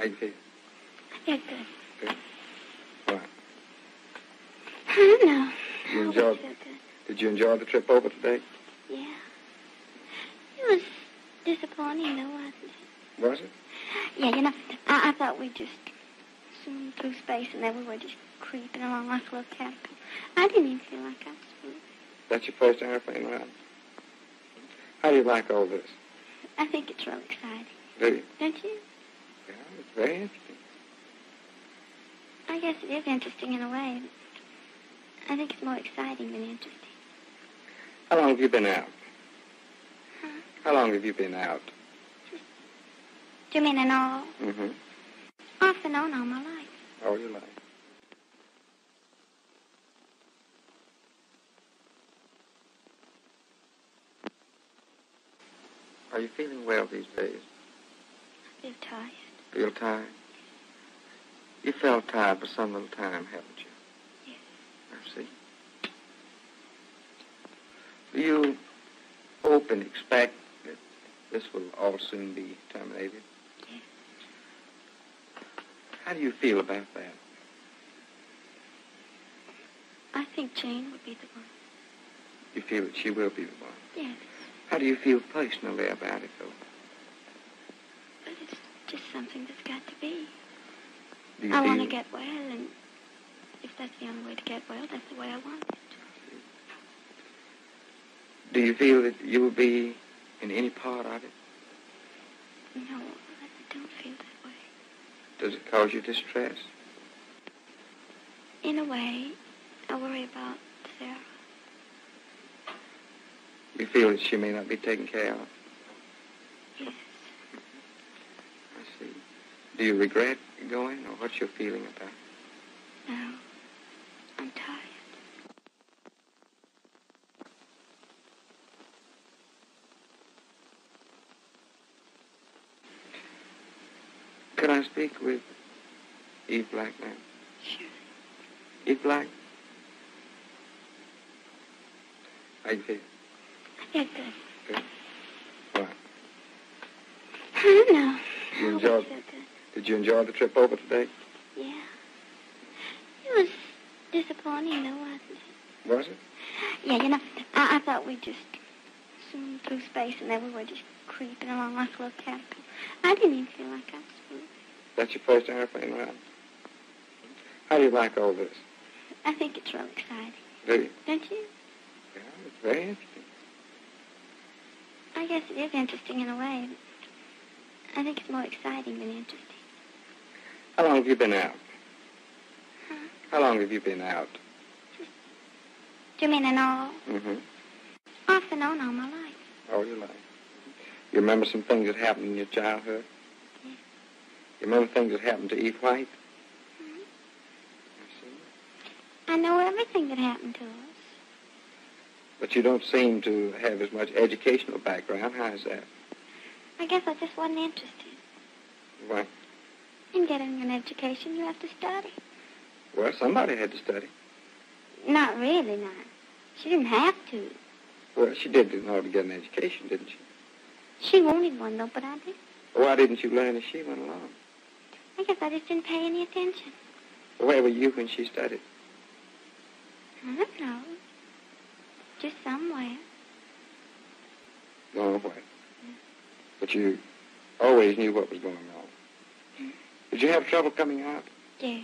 How ah, you feel? Yeah, good. Good. What? I don't know. You I enjoyed- feel good. Did you enjoy the trip over today? Yeah. It was disappointing, though, wasn't it? Was it? Yeah, you know, I, I thought we'd just zoom through space and then we were just creeping along like a little caterpillar. I didn't even feel like I was moving. That's your first airplane ride? How do you like all this? I think it's real exciting, Do you? don't you? Yeah, it's very interesting. I guess it is interesting in a way. I think it's more exciting than interesting. How long have you been out? Huh? How long have you been out? Do you mean in all? Mm-hmm. Off and on all my life. All your life. Are you feeling well these days? I feel tired. Feel tired? You felt tired for some little time, haven't you? Yes. I see. Do you hope and expect that this will all soon be terminated? Yes. How do you feel about that? I think Jane would be the one. You feel that she will be the one. Yes. How do you feel personally about it, though? Just something that's got to be. You I want to get well, and if that's the only way to get well, that's the way I want it. Do you feel that you will be in any part of it? No, I don't feel that way. Does it cause you distress? In a way, I worry about Sarah. You feel that she may not be taken care of? Yes. Do you regret going, or what's your feeling about it? No. I'm tired. Could I speak with Eve Black now? Sure. Eve Black? How you feel? Yeah, good. Good. What? I don't know. You enjoyed- good. Did you enjoy the trip over today? Yeah. It was disappointing, though, wasn't it? Was it? Yeah, you know, I, I thought we'd just zoom through space and then we were just creeping along like a little caterpillar. I didn't even feel like I was moving. That's your first airplane ride? How do you like all this? I think it's real exciting, Do you? don't you? Yeah, it's very interesting. I guess it is interesting in a way. I think it's more exciting than interesting. How long have you been out? Huh? How long have you been out? Do you mean in all? Mm-hmm. Off and on all my life. All your life. You remember some things that happened in your childhood? Yeah. You remember things that happened to Eve White? Mm-hmm. I see. I know everything that happened to us. But you don't seem to have as much educational background. How is that? I guess I just wasn't interested. Why? In getting an education, you have to study. Well, somebody had to study. Not really, not. She didn't have to. Well, she did in order to get an education, didn't she? She wanted one, though, but I didn't. Why didn't you learn as she went along? I guess I just didn't pay any attention. Where were you when she studied? I don't know. Just somewhere. Going away. But you always knew what was going on. Did you have trouble coming out? Yeah.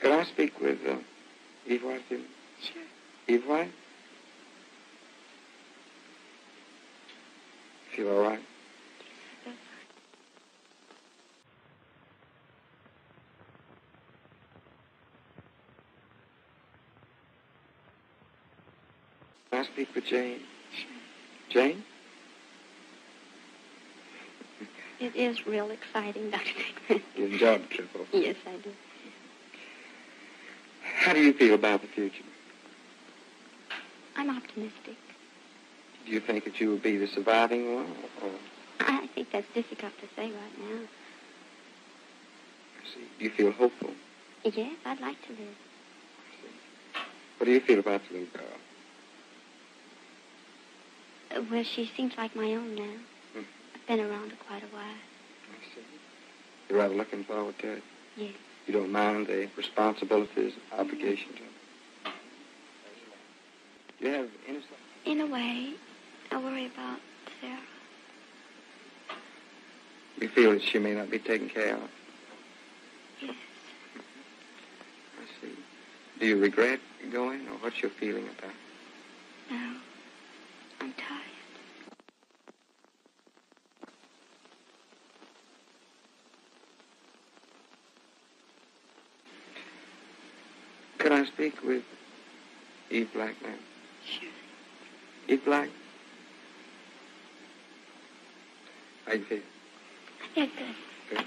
Could I speak with uh, please? Sure. White? Feel all right? Can I speak with Jane? Sure. Jane? It is real exciting, Dr. Dickman. You enjoyed the trip over. yes, I do. How do you feel about the future? I'm optimistic. Do you think that you will be the surviving one? Or, I think that's difficult to say right now. I see. Do you feel hopeful? Yes, I'd like to live. What do you feel about the little girl? Uh, Well, she seems like my own now. Been around quite a while. I see. You're rather looking forward to it. Yes. You don't mind the responsibilities, and obligations of it. Do you have any... In a way, I worry about Sarah. You feel that she may not be taken care of? Yes. I see. Do you regret going, or what's your feeling about it? No. I'm tired. Could I speak with Eve Black now? Sure. Eve Black? How you feel? Yeah, good. Good.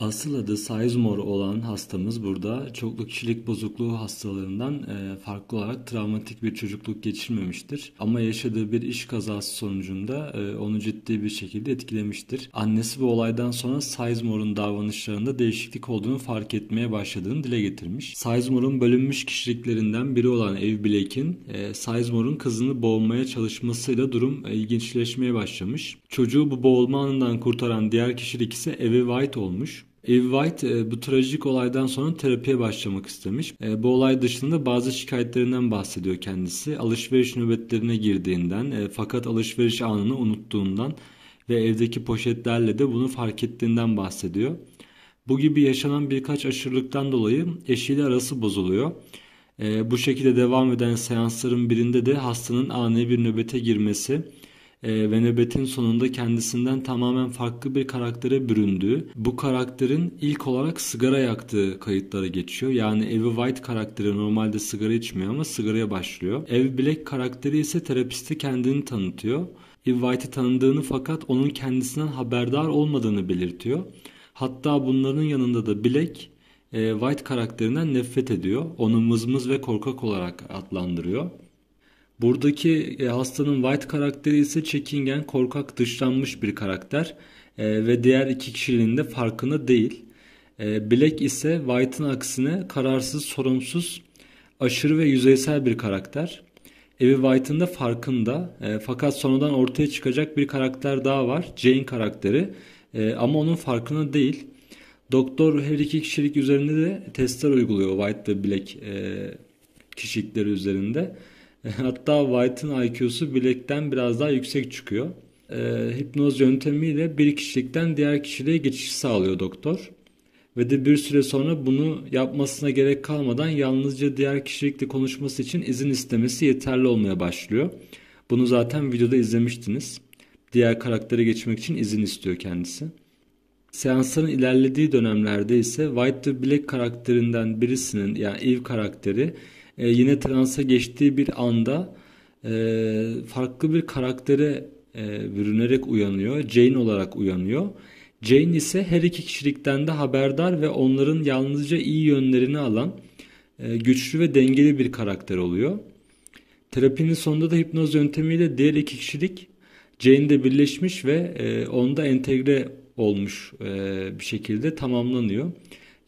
Asıl adı Sizemore olan hastamız burada çokluk kişilik bozukluğu hastalarından e, farklı olarak travmatik bir çocukluk geçirmemiştir. Ama yaşadığı bir iş kazası sonucunda e, onu ciddi bir şekilde etkilemiştir. Annesi bu olaydan sonra Sizemore'un davranışlarında değişiklik olduğunu fark etmeye başladığını dile getirmiş. Sizemore'un bölünmüş kişiliklerinden biri olan Eve Blake'in e, Sizemore'un kızını boğmaya çalışmasıyla durum ilginçleşmeye başlamış. Çocuğu bu boğulma anından kurtaran diğer kişilik ise Eve White olmuş. Eve White e, bu trajik olaydan sonra terapiye başlamak istemiş. E, bu olay dışında bazı şikayetlerinden bahsediyor kendisi. Alışveriş nöbetlerine girdiğinden e, fakat alışveriş anını unuttuğundan ve evdeki poşetlerle de bunu fark ettiğinden bahsediyor. Bu gibi yaşanan birkaç aşırılıktan dolayı eşiyle arası bozuluyor. Bu şekilde devam eden seansların birinde de hastanın ani bir nöbete girmesi e, ve nöbetin sonunda kendisinden tamamen farklı bir karaktere büründüğü, bu karakterin ilk olarak sigara yaktığı kayıtlara geçiyor. Yani Evie White karakteri normalde sigara içmiyor ama sigaraya başlıyor. Evie Black karakteri ise terapiste kendini tanıtıyor. Evie White'i tanıdığını fakat onun kendisinden haberdar olmadığını belirtiyor. Hatta bunların yanında da Black e, White karakterinden nefret ediyor. Onu mızmız ve korkak olarak adlandırıyor. Buradaki e, hastanın White karakteri ise çekingen, korkak, dışlanmış bir karakter e, ve diğer iki kişiliğin de farkında değil. E, Black ise White'ın aksine kararsız, sorumsuz, aşırı ve yüzeysel bir karakter. Evie White'ın da farkında e, fakat sonradan ortaya çıkacak bir karakter daha var. Jane karakteri e, ama onun farkında değil. Doktor her iki kişilik üzerinde de testler uyguluyor White ve Black e, kişilikleri üzerinde. Hatta White'ın IQ'su Black'ten biraz daha yüksek çıkıyor. E, hipnoz yöntemiyle bir kişilikten diğer kişiliğe geçiş sağlıyor doktor. Ve de bir süre sonra bunu yapmasına gerek kalmadan yalnızca diğer kişilikle konuşması için izin istemesi yeterli olmaya başlıyor. Bunu zaten videoda izlemiştiniz. Diğer karaktere geçmek için izin istiyor kendisi. Seansların ilerlediği dönemlerde ise White ve Black karakterinden birisinin yani Eve karakteri e, yine transa geçtiği bir anda e, farklı bir karaktere e, bürünerek uyanıyor. Jane olarak uyanıyor. Jane ise her iki kişilikten de haberdar ve onların yalnızca iyi yönlerini alan e, güçlü ve dengeli bir karakter oluyor. Terapinin sonunda da hipnoz yöntemiyle diğer iki kişilik Jane'de birleşmiş ve e, onda entegre olmuş e, bir şekilde tamamlanıyor.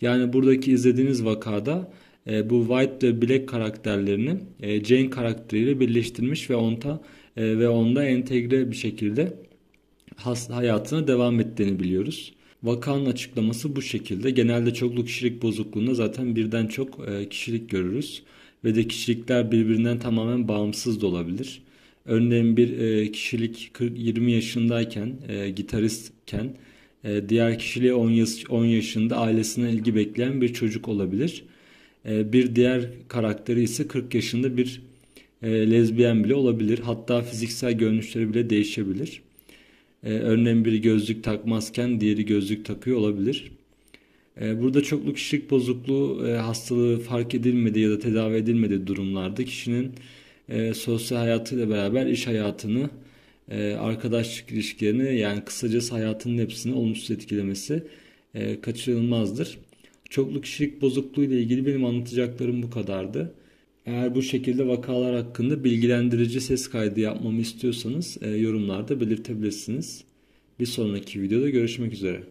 Yani buradaki izlediğiniz vakada e, bu White ve Black karakterlerini e, Jane karakteriyle birleştirmiş ve onda e, ve onda entegre bir şekilde has, hayatına devam ettiğini biliyoruz. Vakanın açıklaması bu şekilde. Genelde çoklu kişilik bozukluğunda zaten birden çok e, kişilik görürüz ve de kişilikler birbirinden tamamen bağımsız da olabilir. Örneğin bir e, kişilik 40, 20 yaşındayken e, gitaristken e, diğer kişiliğe 10, yaş, 10 yaşında ailesine ilgi bekleyen bir çocuk olabilir. E, bir diğer karakteri ise 40 yaşında bir e, lezbiyen bile olabilir. Hatta fiziksel görünüşleri bile değişebilir. E, örneğin biri gözlük takmazken diğeri gözlük takıyor olabilir. Burada çoklu kişilik bozukluğu hastalığı fark edilmedi ya da tedavi edilmedi durumlarda kişinin sosyal hayatıyla beraber iş hayatını, arkadaşlık ilişkilerini yani kısacası hayatının hepsini olumsuz etkilemesi kaçınılmazdır. Çoklu kişilik bozukluğu ile ilgili benim anlatacaklarım bu kadardı. Eğer bu şekilde vakalar hakkında bilgilendirici ses kaydı yapmamı istiyorsanız e, yorumlarda belirtebilirsiniz. Bir sonraki videoda görüşmek üzere.